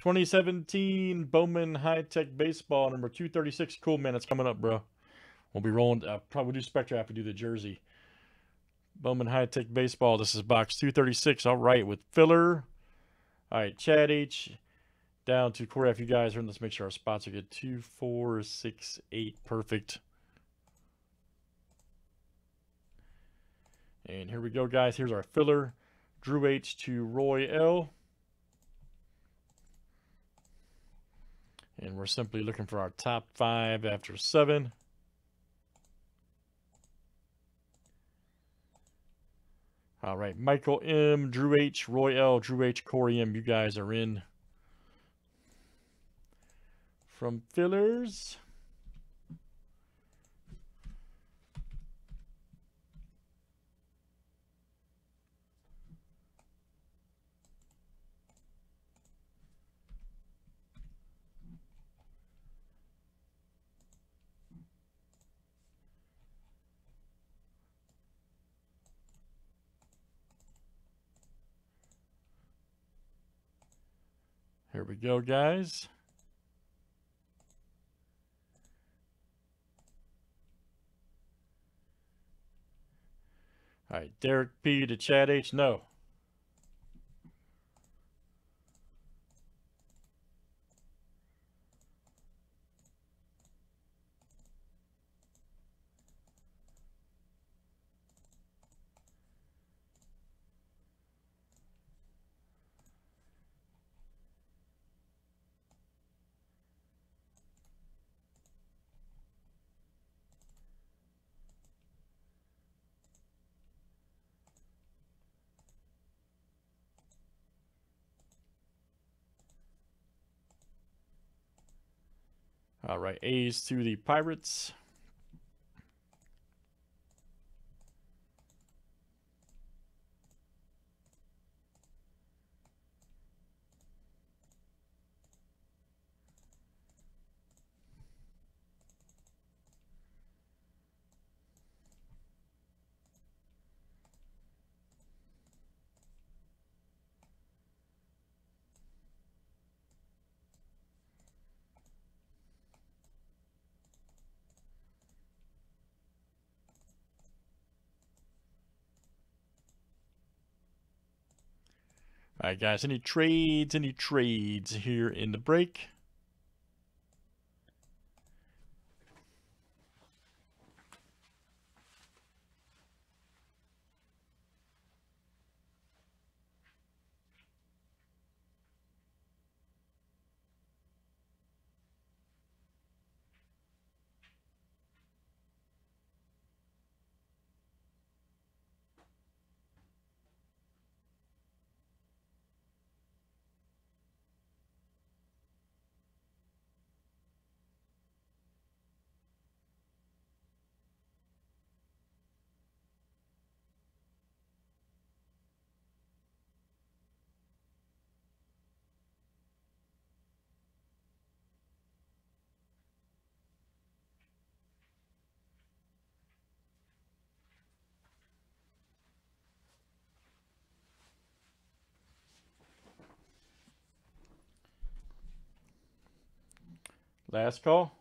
2017 Bowman High Tek Baseball number 236. Cool, man. It's coming up, bro. We'll be rolling. Uh, probably do Spectra after do the jersey. Bowman High Tek Baseball. This is box 236. All right, with filler. All right, Chad H. Down to Corey If You guys are in. Let's make sure our spots are good. Two, four, six, eight. Perfect. And here we go, guys. Here's our filler. Drew H to Roy L. And we're simply looking for our top five after seven. All right, Michael M, Drew H, Roy L, Drew H, Corey M. You guys are in. From fillers. Here we go, guys. All right, Derek P to Chad H. No. All right, A's to the Pirates. All right, guys, any trades, any trades here in the break? Last call.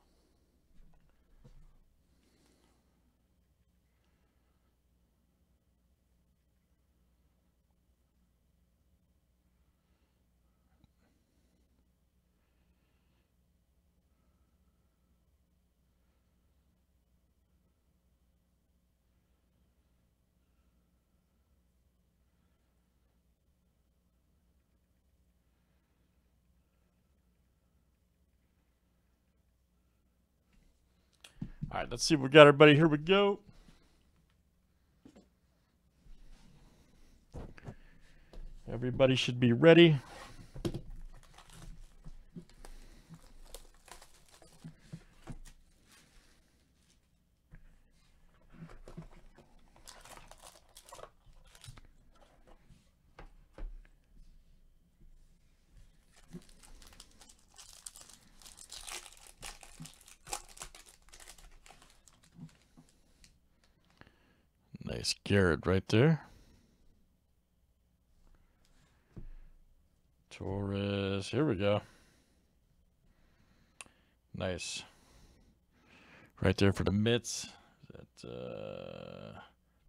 All right, let's see what we got, everybody. Here we go. Everybody should be ready. Nice Garrett right there. Torres. here we go. Nice. Right there for the Mets. That uh,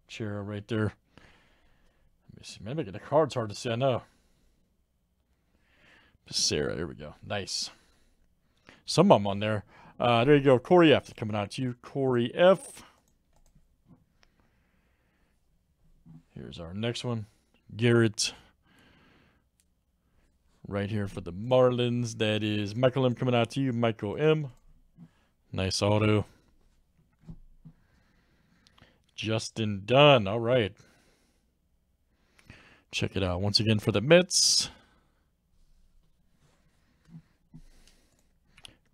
chair right there. Let me see. Maybe the card's hard to see. I know. Sarah, there we go. Nice. Some of them on there. Uh, there you go. Corey F. coming out to you. Corey F. Here's our next one. Garrett. Right here for the Marlins. That is Michael M. coming out to you. Michael M. Nice auto. Justin Dunn. All right. Check it out. Once again for the Mets.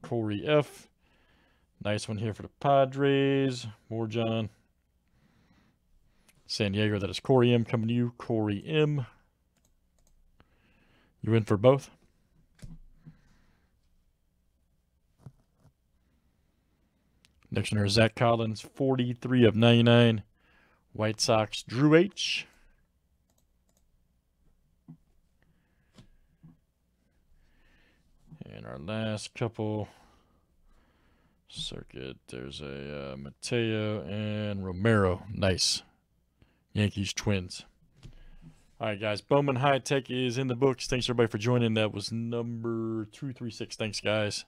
Corey F. Nice one here for the Padres. More John. San Diego, that is Corey M coming to you. Corey M. You in for both? Next one is Zach Collins, 43 of 99. White Sox, Drew H. And our last couple circuit, there's a uh, Mateo and Romero. Nice. Yankees Twins. All right, guys. Bowman High Tek is in the books. Thanks, everybody, for joining. That was number 236. Thanks, guys.